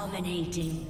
Dominating.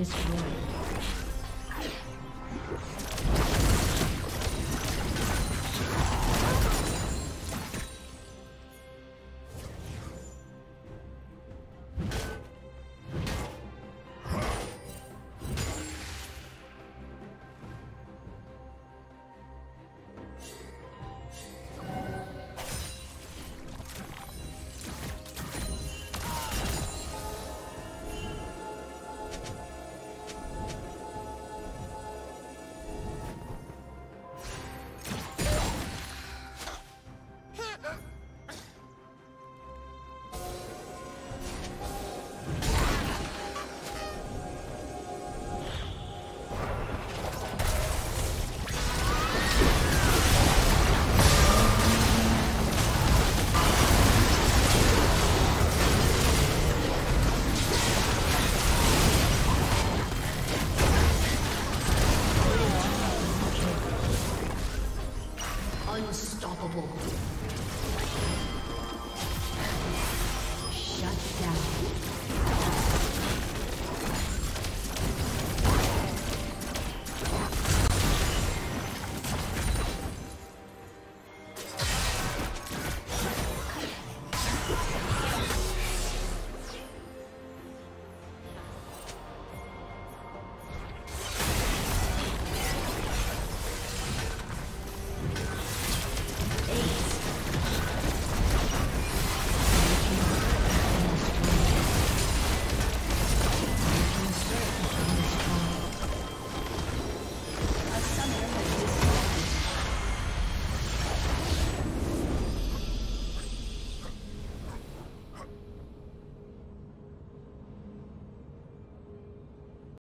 Destroyed.